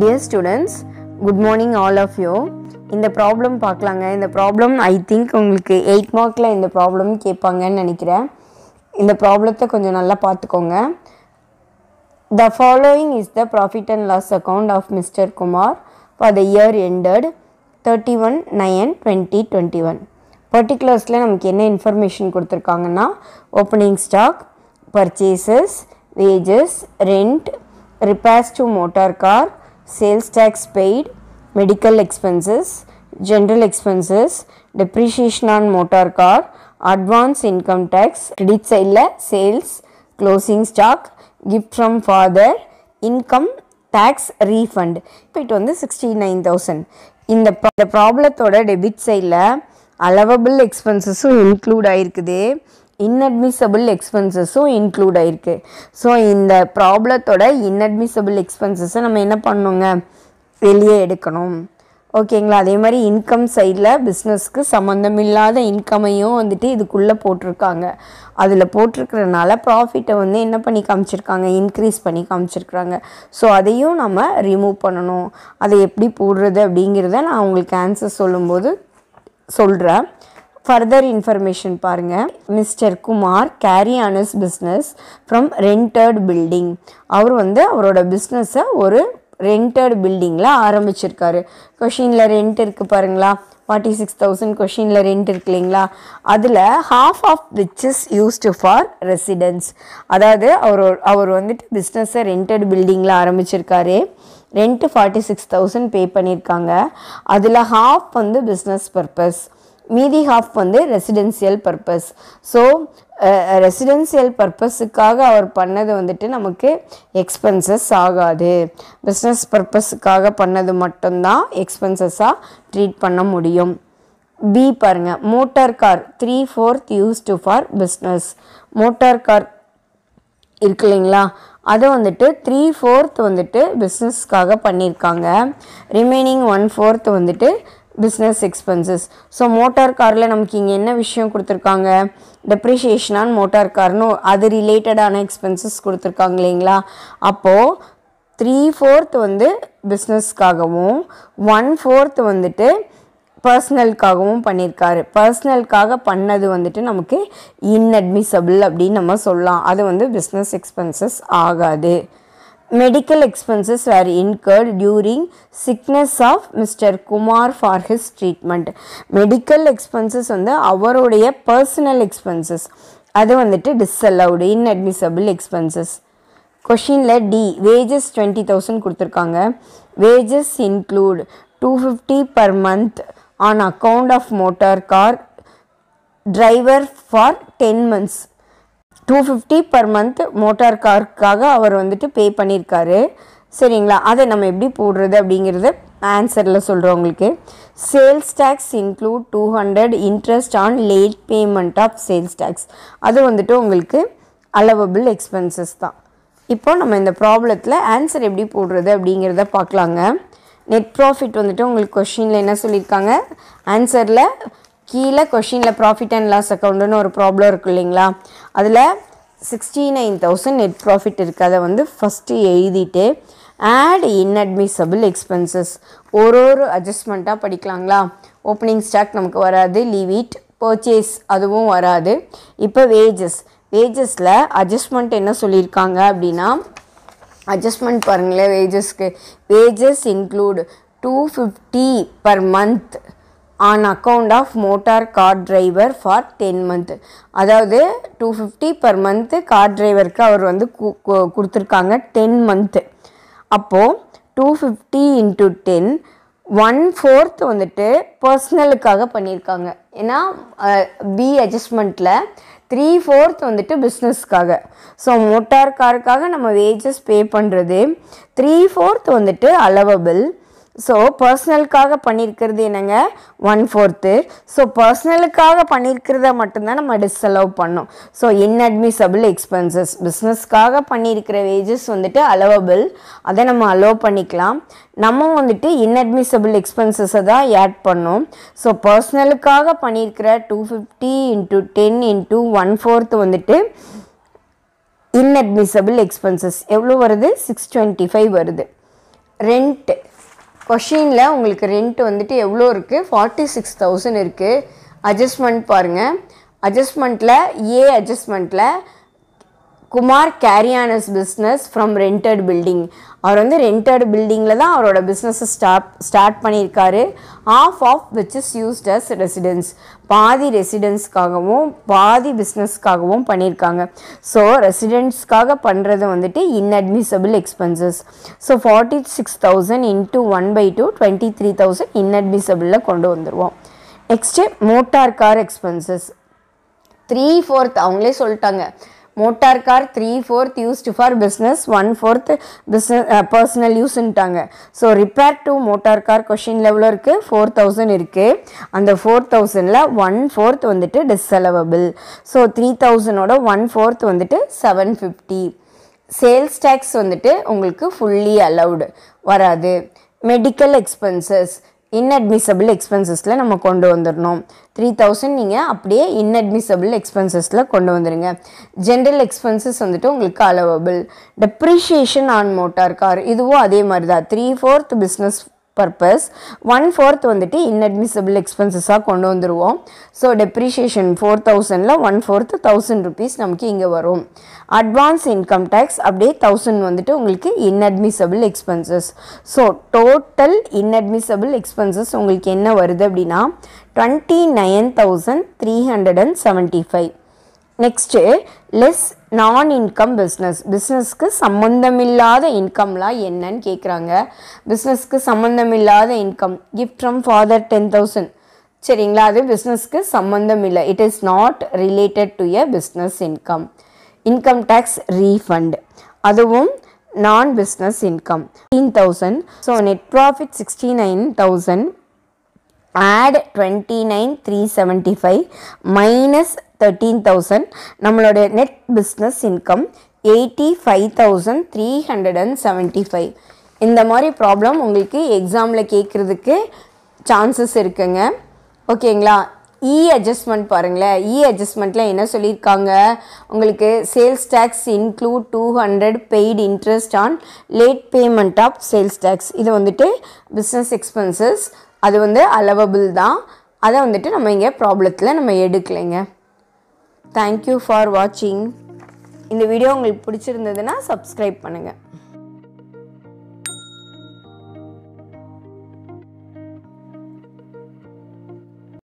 Dear students good morning all of you இந்த problem பார்க்கலாங்க. இந்த ப்ராப்ளம் ஐ திங்க் உங்களுக்கு எயிட் மார்க்கில் இந்த ப்ராப்ளம் கேட்பாங்கன்னு நினைக்கிறேன். இந்த ப்ராப்ளத்தை கொஞ்சம் நல்லா பார்த்துக்கோங்க. The following is the profit and loss account of mister Kumar for the year ended thirty one nine twenty twenty one பர்டிகுலர்ஸில் நமக்கு என்ன இன்ஃபர்மேஷன் கொடுத்துருக்காங்கன்னா opening stock purchases wages rent repairs to motor car sales tax paid medical expenses general expenses depreciation on motor car advance income tax credit சைடில் sales closing stock gift from father income tax refund இப்போ வந்து sixty nine thousand இந்த இந்த ப்ராப்ளத்தோட debit சைடில் allowable எக்ஸ்பென்சஸும் include ஆயிருக்குது. Inadmissible எக்ஸ்பென்சஸும் இன்க்ளூட் ஆயிருக்கு. ஸோ இந்த ப்ராப்ளத்தோட இன்அட்மிசபிள் எக்ஸ்பென்சஸை நம்ம என்ன பண்ணணுங்க வெளியே எடுக்கணும். ஓகேங்களா அதே மாதிரி இன்கம் சைடில் பிஸ்னஸ்க்கு சம்மந்தமில்லாத இன்கமையும் வந்துட்டு இதுக்குள்ளே போட்டிருக்காங்க. அதில் போட்டிருக்கிறதுனால ப்ராஃபிட்டை வந்து என்ன பண்ணி காமிச்சிருக்காங்க? இன்க்ரீஸ் பண்ணி காமிச்சிருக்கிறாங்க. ஸோ அதையும் நம்ம ரிமூவ் பண்ணணும். அதை எப்படி போடுறது அப்படிங்கிறத நான் உங்களுக்கு ஆன்சர் சொல்லும்போது சொல்கிறேன் ஃபர்தர் இன்ஃபர்மேஷன் பாருங்கள் mister Kumar carry on his business from rented building அவர் வந்து அவரோட பிஸ்னஸை ஒரு ரெண்டட் பில்டிங்கில் ஆரம்பிச்சிருக்காரு. கொஷினில் ரெண்ட் இருக்குது பாருங்களா? ஃபார்ட்டி சிக்ஸ் தௌசண்ட் கொஷினில் ரெண்ட் இருக்கு இல்லைங்களா? அதில் half of which is used for residence அதாவது அவர் அவர் வந்துட்டு பிஸ்னஸை ரெண்டட் பில்டிங்கில் ஆரம்பிச்சிருக்காரு. Rent forty six thousand pay பண்ணியிருக்காங்க அதில் ஹாஃப் வந்து பிஸ்னஸ் பர்பஸ் மீதி ஹாஃப் வந்து ரெசிடென்சியல் பர்பஸ் ஸோ ரெசிடென்சியல் பர்பஸுக்காக அவர் பண்ணது வந்துட்டு நமக்கு எக்ஸ்பென்சஸ் ஆகாது. பிஸ்னஸ் பர்பஸுக்காக பண்ணது மட்டும்தான் எக்ஸ்பென்சஸாக ட்ரீட் பண்ண முடியும். பி பாருங்கள் motor car three fourth used for business motor car இருக்கு இல்லைங்களா? அதை வந்துட்டு த்ரீ ஃபோர்த் வந்துட்டு பிஸ்னஸ்க்காக பண்ணியிருக்காங்க ரிமைனிங் ஒன் ஃபோர்த் வந்துட்டு பிஸ்னஸ் எக்ஸ்பென்சஸ் ஸோ மோட்டார் காரில் நமக்கு இங்கே என்ன விஷயம் கொடுத்துருக்காங்க? டெப்ரிஷியேஷன் ஆன் மோட்டார் கார்னு அது ரிலேட்டடான எக்ஸ்பென்சஸ் கொடுத்துருக்காங்க இல்லைங்களா? அப்போது த்ரீ ஃபோர்த் வந்து பிஸ்னஸ்க்காகவும் ஒன் ஃபோர்த் வந்துட்டு பர்சனலுக்காகவும் பண்ணியிருக்காரு பர்சனலுக்காக பண்ணது வந்துட்டு நமக்கு இன்அட்மிசபிள் அப்படின்னு நம்ம சொல்லலாம். அது வந்து பிஸ்னஸ் எக்ஸ்பென்சஸ் ஆகாது. Medical expenses were incurred during sickness of mister Kumar for his treatment medical expenses வந்து அவருடைய பர்சனல் எக்ஸ்பென்சஸ் அது வந்துட்டு டிஸ்அலவுடு இன்அட்மிசபிள் எக்ஸ்பென்சஸ் கொஷினில் டி வேஜஸ் டுவெண்ட்டி தௌசண்ட் கொடுத்துருக்காங்க. Wages include two fifty per month on account of motor car driver for ten months two fifty per month motor காருக்காக அவர் வந்துட்டு pay பண்ணியிருக்காரு. சரிங்களா? அதை நம்ம எப்படி போடுறது அப்படிங்கிறத ஆன்சரில் சொல்கிறோம் உங்களுக்கு. Sales tax include two hundred interest on late payment of sales tax அது வந்துட்டு உங்களுக்கு அலவபிள் எக்ஸ்பென்சஸ் தான். இப்போ நம்ம இந்த ப்ராப்ளத்தில் ஆன்சர் எப்படி போடுறது அப்படிங்கிறத பார்க்கலாங்க. நெட் ப்ராஃபிட் வந்துட்டு உங்களுக்கு கொஷினில் என்ன சொல்லியிருக்காங்க? ஆன்சரில் கீழே கொஷினில் ப்ராஃபிட் அண்ட் லாஸ் அக்கௌண்ட்டுன்னு ஒரு ப்ராப்ளம் இருக்கு இல்லைங்களா? அதில் sixty nine thousand net profit இருக்குது அதை வந்து ஃபஸ்ட்டு எழுதிட்டு ஆட் இன்அட்மிசபிள் எக்ஸ்பென்சஸ் ஒரு ஒரு அட்ஜஸ்ட்மெண்ட்டாக படிக்கலாங்களா? ஓப்பனிங் ஸ்டாக் நமக்கு வராது லீவ் இட் பர்ச்சேஸ் அதுவும் வராது. இப்போ வேஜஸ் வேஜஸில் அட்ஜஸ்ட்மெண்ட் என்ன சொல்லியிருக்காங்க அப்படின்னா அட்ஜஸ்ட்மெண்ட் பாருங்களேன் வேஜஸ்க்கு wages include two fifty per month on account of motor car driver for ten month அதாவது two fifty per month car டிரைவருக்கு அவர் வந்து கொடுத்துருக்காங்க டென் மந்த்து அப்போது two fifty into ten one fourth வந்துட்டு பர்சனலுக்காக பண்ணியிருக்காங்க. ஏன்னா பி அட்ஜஸ்ட்மெண்ட்டில் த்ரீ ஃபோர்த் வந்துட்டு பிஸ்னஸ்க்காக ஸோ மோட்டார் காருக்காக நம்ம வேஜஸ் பே பண்ணுறது த்ரீ ஃபோர்த் வந்துட்டு அலவபிள் ஸோ பர்சனலுக்காக பண்ணியிருக்கிறது என்னங்க? ஒன் ஃபோர்த்து ஸோ பர்சனலுக்காக பண்ணியிருக்கிறத மட்டும்தான் நம்ம டிஸ்அலோவ் பண்ணோம். ஸோ இன்அட்மிசபிள் எக்ஸ்பென்சஸ் பிஸ்னஸ்க்காக பண்ணியிருக்கிற வேஜஸ் வந்துட்டு அலோவபிள் அதை நம்ம அலோவ் பண்ணிக்கலாம். நம்ம வந்துட்டு இன்அட்மிசபிள் எக்ஸ்பென்சஸை தான் ஆட் பண்ணோம். ஸோ பர்சனலுக்காக பண்ணியிருக்கிற two fifty into ten into one fourth வந்துட்டு இன்அட்மிசபிள் எக்ஸ்பென்சஸ் எவ்வளோ வருது? சிக்ஸ் டுவெண்ட்டி ஃபைவ் வருது. ரெண்ட்டு கொஷினில் உங்களுக்கு ரெண்ட் வந்துட்டு எவ்வளோ இருக்குது ஃபார்ட்டி சிக்ஸ் தௌசண்ட் இருக்குது அட்ஜஸ்ட்மெண்ட் பாருங்கள் அட்ஜஸ்ட்மெண்ட்டில் ஏ அட்ஜஸ்ட்மெண்ட்டில் Kumar carry on his business from rented building அவர் வந்து ரெண்டட் பில்டிங்கில் தான் அவரோட பிஸ்னஸை ஸ்டார்ட் ஸ்டார்ட் பண்ணியிருக்காரு. Half of which is used as residence பாதி ரெசிடென்ஸ்க்காகவும் பாதி பிஸ்னஸ்க்காகவும் பண்ணியிருக்காங்க. ஸோ ரெசிடென்ட்ஸ்க்காக பண்ணுறது வந்துட்டு inadmissible expenses so forty six thousand into one by two twenty three thousand இன்அட்மிசபிளில் கொண்டு வந்துடுவோம் next motor car expenses three fourth அவங்களே சொல்லிட்டாங்க. Motor car three fourth used for business one fourth business personal யூஸ்ன்ட்டாங்க so repair to motor car question எவ்வளோ இருக்குது four thousand இருக்குது அந்த four தௌசண்டில் one fourth வந்துட்டு டிஸ்அலவபிள் ஸோ த்ரீ தௌசண்டோட one fourth வந்துட்டு செவன் ஃபிஃப்டி சேல்ஸ் டேக்ஸ் வந்துட்டு உங்களுக்கு ஃபுல்லி அலவுடு வராது. மெடிக்கல் எக்ஸ்பென்சஸ் இன்அட்மிசபிள் எக்ஸ்பென்சஸில் நம்ம கொண்டு வந்துடணும் த்ரீ தௌசண்ட் நீங்கள் அப்படியே இன்அட்மிசபிள் எக்ஸ்பென்சஸில் கொண்டு வந்துடுங்க ஜென்ரல் எக்ஸ்பென்சஸ் வந்துட்டு உங்களுக்கு allowable depreciation on motor car இதுவும் அதே மாதிரி தான் three fourth business purpose one fourth வந்துட்டு இன்அட்மிசபிள் எக்ஸ்பென்சஸாக கொண்டு வந்துடுவோம் ஸோ டெப்ரிஷியேஷன் ஃபோர் தௌசண்டில் ஒன் ஃபோர்த்து தௌசண்ட் ருபீஸ் நமக்கு இங்கே வரும். அட்வான்ஸ் இன்கம் டேக்ஸ் அப்படியே தௌசண்ட் வந்துட்டு உங்களுக்கு inadmissible expenses so total inadmissible expenses உங்களுக்கு என்ன வருது அப்படின்னா twenty nine thousand three hundred and seventy five next less non income business பிஸ்னஸ்க்கு சம்மந்தமில்லாத இன்கம்லாம் என்னன்னு கேட்குறாங்க பிஸ்னஸ்க்கு சம்மந்தமில்லாத income gift from father ten thousand சரிங்களா? அது பிஸ்னஸ்க்கு சம்மந்தம் இல்லை it is not related to a business income income tax refund அதுவும் non business income ten thousand so net profit sixty nine thousand add twenty nine three seventy five minus thirteen thousand நம்மளோட net business income eighty five thousand three hundred and seventy five இந்த மாதிரி problem உங்களுக்கு எக்ஸாமில் கேட்குறதுக்கு chances இருக்குங்க. ஓகேங்களா இ adjustment பாருங்களேன். இ அட்ஜஸ்ட்மெண்ட்டில் என்ன சொல்லியிருக்காங்க? உங்களுக்கு sales tax include two hundred paid interest on late payment of sales tax இது வந்துட்டு பிஸ்னஸ் எக்ஸ்பென்சஸ் அது வந்து அலவபிள் தான். அதை வந்துட்டு நம்ம இங்கே ப்ராப்ளத்தில் நம்ம எடுக்கலைங்க. தேங்க்யூ ஃபார் வாட்சிங் இந்த வீடியோ உங்களுக்கு பிடிச்சிருந்ததுன்னா சப்ஸ்கிரைப் பண்ணுங்கள்